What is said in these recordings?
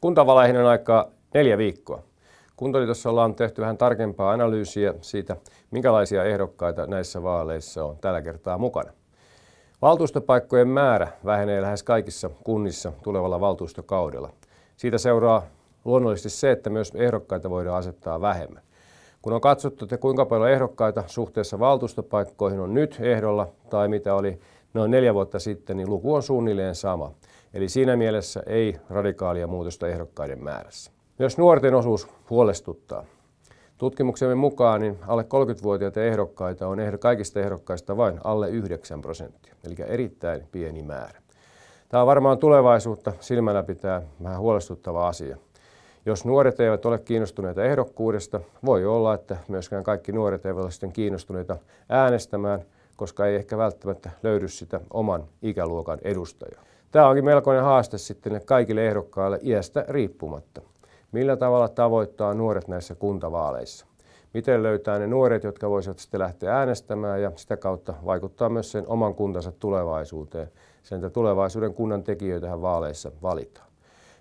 Kuntavaleihin on aikaa neljä viikkoa. Kuntaliitossa ollaan tehty vähän tarkempaa analyysiä siitä, minkälaisia ehdokkaita näissä vaaleissa on tällä kertaa mukana. Valtuustopaikkojen määrä vähenee lähes kaikissa kunnissa tulevalla valtuustokaudella. Siitä seuraa luonnollisesti se, että myös ehdokkaita voidaan asettaa vähemmän. Kun on katsottu, että kuinka paljon ehdokkaita suhteessa valtuustopaikkoihin on nyt ehdolla tai mitä oli noin neljä vuotta sitten, niin luku on suunnilleen sama. Eli siinä mielessä ei radikaalia muutosta ehdokkaiden määrässä. Myös nuorten osuus huolestuttaa. Tutkimuksemme mukaan niin alle 30-vuotiaita ehdokkaita on kaikista ehdokkaista vain alle 9 prosenttia, eli erittäin pieni määrä. Tämä on varmaan tulevaisuutta silmällä pitää vähän huolestuttava asia. Jos nuoret eivät ole kiinnostuneita ehdokkuudesta, voi olla, että myöskään kaikki nuoret eivät ole sitten kiinnostuneita äänestämään, koska ei ehkä välttämättä löydy sitä oman ikäluokan edustajaa. Tämä onkin melkoinen haaste sitten kaikille ehdokkaille iästä riippumatta. Millä tavalla tavoittaa nuoret näissä kuntavaaleissa? Miten löytää ne nuoret, jotka voisivat sitten lähteä äänestämään ja sitä kautta vaikuttaa myös sen oman kuntansa tulevaisuuteen. Sen tulevaisuuden kunnan tekijöitähän vaaleissa valitaan.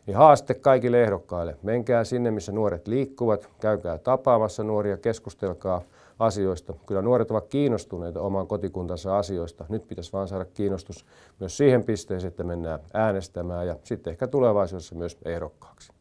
Niin haaste kaikille ehdokkaille. Menkää sinne, missä nuoret liikkuvat, käykää tapaamassa nuoria, keskustelkaa asioista. Kyllä nuoret ovat kiinnostuneita oman kotikuntansa asioista. Nyt pitäisi vaan saada kiinnostus myös siihen pisteeseen, että mennään äänestämään ja sitten ehkä tulevaisuudessa myös ehdokkaaksi.